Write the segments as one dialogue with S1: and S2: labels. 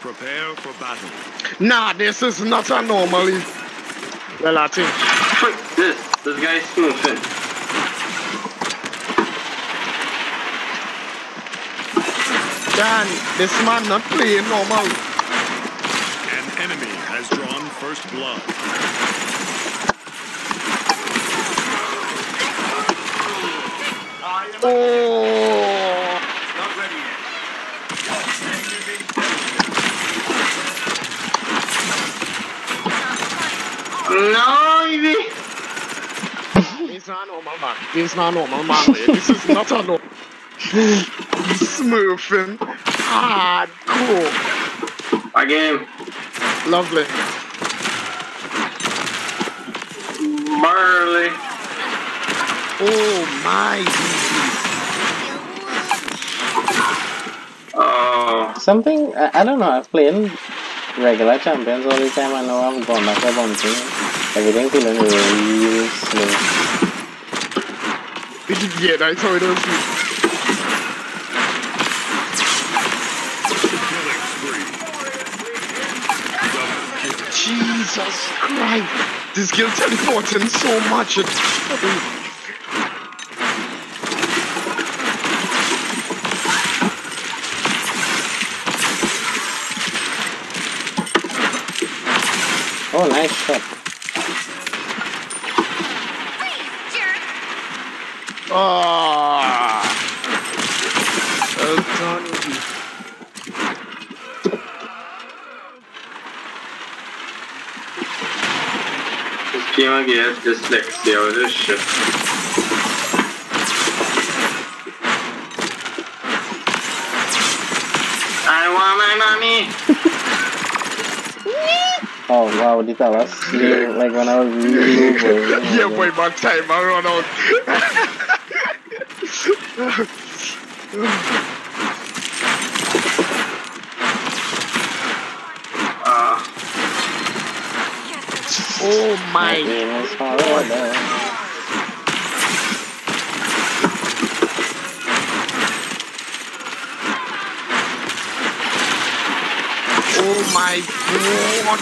S1: Prepare for battle.
S2: Nah, this is not a normally. Well, I think.
S3: Fuck this. This guy's smoothing. Eh?
S2: Dan, this man not playing normal.
S1: An enemy has drawn first blood.
S2: Oh,
S1: Not ready yet.
S3: No, Evie.
S2: it's not normal, man. It's not normal, man. This is not a normal. Smoothing. Hardcore.
S3: Again.
S2: Lovely.
S3: Barley.
S2: Oh, my.
S3: Oh.
S4: Something I, I don't know. I've played regular champions all the time. I know I've gone back a bunch. Everything feeling really slow.
S2: Yeah. Jesus Christ. This girl teleporting so much.
S4: Oh, nice shot.
S2: Ah. Well done, Ruby.
S3: This game again, dyslexia och det shit. I want my mommy.
S4: Oh wow, did that was like when I was really over.
S2: Yeah, boy, my time, I run out. Oh
S4: My is horrible.
S2: Oh my god.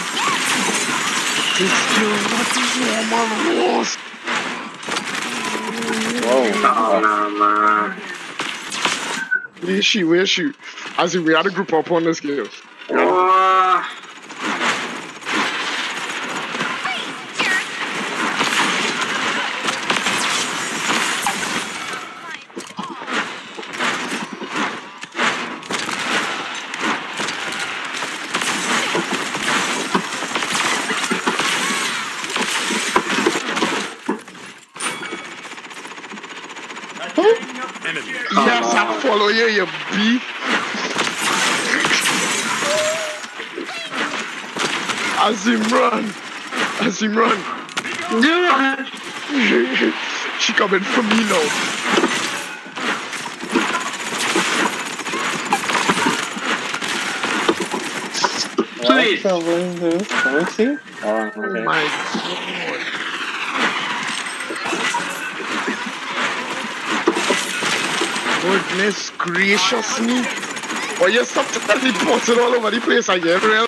S2: This girl not normal was.
S3: Oh no, man.
S2: Where is she? Where is she? As in, we had a group up on this girl.
S3: Oh,
S1: Enemy.
S2: Yes, I follow you, you beef. As him run. As him run. she coming for me now.
S3: Please.
S4: Traveling to, see. Oh,
S2: Oh my god. Goodness gracious me. Oh, you stop teleporting all over the place again, real?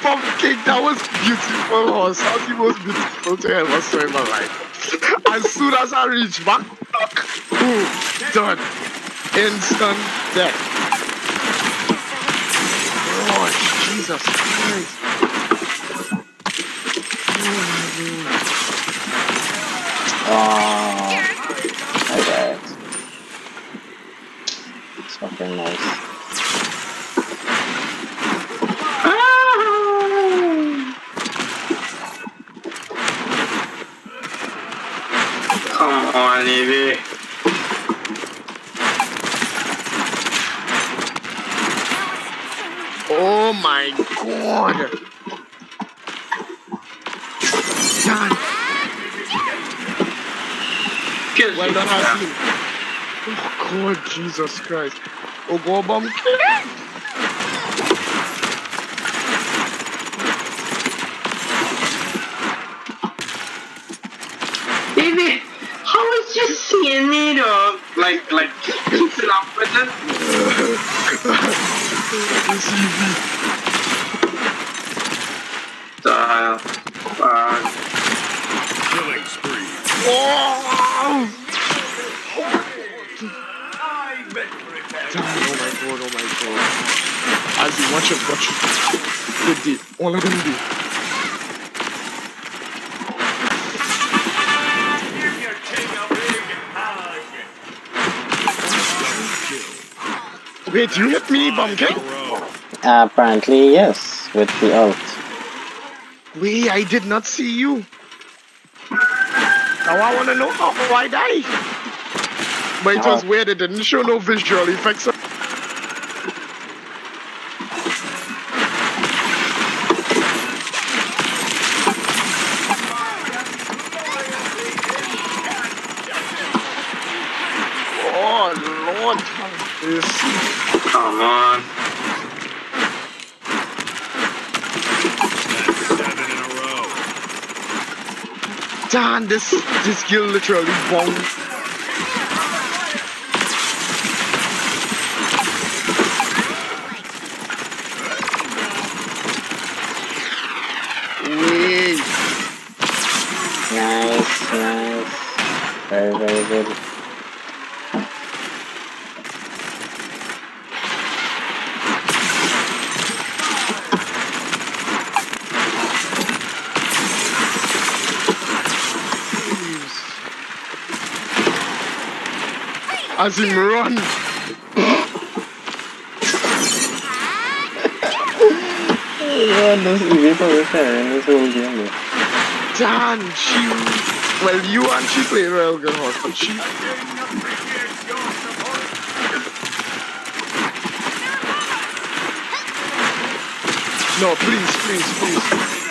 S2: Pumpkin, that was beautiful oh, horse. That's the most beautiful thing I ever saw in my life. As soon as I reach back, boom, done. Instant death. Oh, Jesus Christ.
S4: Oh, my bad. It's fucking nice.
S3: Come on, Evie.
S2: Oh my god. Done.
S3: Kill
S2: Well done, Oh god, Jesus Christ. Oh, go bomb.
S3: David, how is just seeing it like like it up with it?
S2: This Evie.
S3: The. Uh,
S1: Killing spree.
S2: Oh! Oh my god, oh my god. Azzy, watch it, watch it. Good day. All of them do. Wait, you hit me, Bumpkin?
S4: Apparently, yes, with the ult.
S2: Wait, I did not see you. Now I wanna know how I die. But it was
S4: Oh.
S2: weird, it didn't show no visual effects. Oh Lord, this
S3: Come on.
S1: That's seven in a row.
S2: Dan, this this kill literally bombed. Wait.
S4: Nice, nice. Very, very good.
S2: As him run. Dan, she. Well, you and she played well, good horse, but she. No, please, please, please.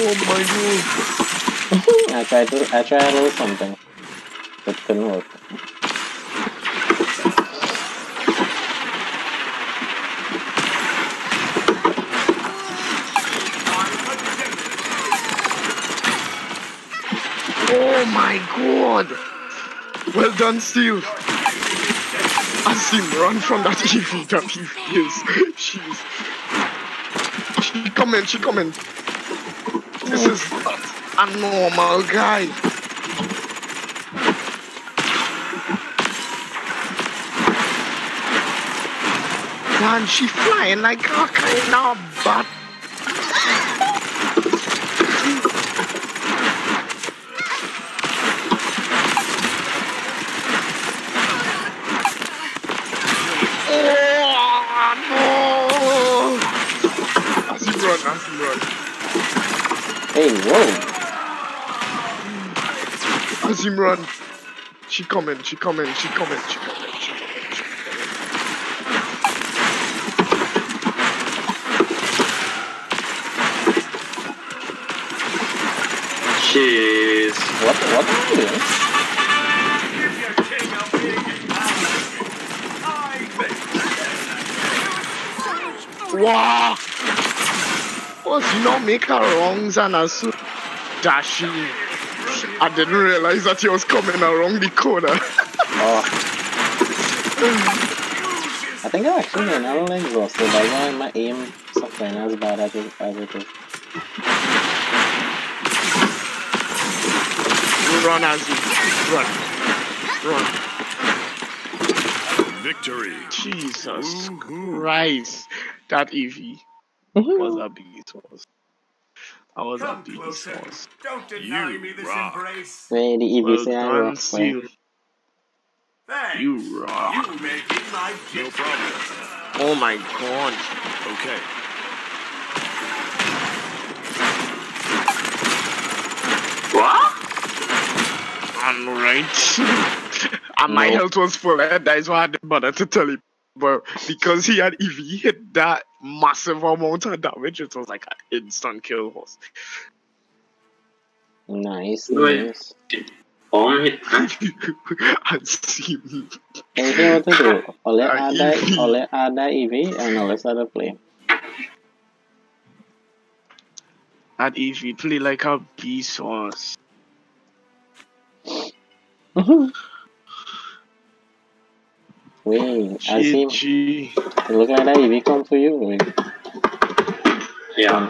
S2: Oh my god.
S4: I tried to, I tried to roll something. But couldn't work.
S2: Oh my god! Well done, Steel. I see him run from that evil that he is. She's. She coming, she coming. This is a normal guy. Man, she flying like a kind of bat. Oh, no! As he run, as he run.
S4: Hey, whoa!
S2: As him run. She coming, she coming, she coming, she coming, she coming.
S3: Jeez.
S4: What, what am I doing?
S2: Wow! Was you not make her wrongs and as soon dashing. I didn't realize that he was coming around the corner.
S4: Oh. I think I'm actually getting a little exhausted. That's why my aim something as bad as it, as it is.
S2: run, Azzy. Run. Run.
S1: Victory.
S2: Jesus
S1: Woohoo.
S2: Christ. That Evie mm-hmm. was a beast. Was. That was a
S5: Come
S2: beast.
S5: closer.
S2: Was.
S5: Don't deny
S1: You
S5: me this
S1: rock.
S5: embrace.
S4: Wait, the Evie
S2: Well
S4: say I
S2: done,
S4: rock,
S2: Steel.
S5: Thanks.
S2: You rock.
S5: You making my
S1: No problem.
S2: Oh my god.
S1: Okay.
S3: What?
S2: I'm right. and my
S4: No.
S2: health was full. Eh? That is why I didn't bother to tell him. But because he had Evie hit that massive amount of damage. It was like an instant kill horse.
S4: Nice. nice.
S3: On hit.
S2: and see me.
S4: Okay, what to do?
S2: Ole
S4: ada that, ole add Evie, and ole ada play.
S2: Add Evie, play like a beast
S4: horse. I see.
S2: GG.
S4: It look like that Evie come for you. Wait.
S3: Yeah.